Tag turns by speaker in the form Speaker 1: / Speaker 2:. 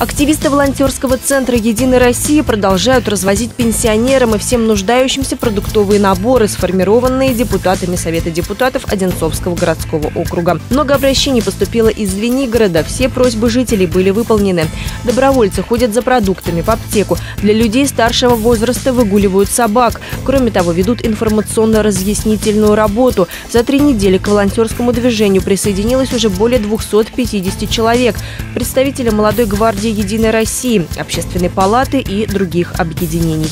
Speaker 1: Активисты волонтерского центра «Единой России» продолжают развозить пенсионерам и всем нуждающимся продуктовые наборы, сформированные депутатами Совета депутатов Одинцовского городского округа. Много обращений поступило из Звенигорода. Все просьбы жителей были выполнены. Добровольцы ходят за продуктами в аптеку. Для людей старшего возраста выгуливают собак. Кроме того, ведут информационно-разъяснительную работу. За три недели к волонтерскому движению присоединилось уже более 250 человек. Представители молодой гвардии «Единой России», Общественной палаты и других объединений.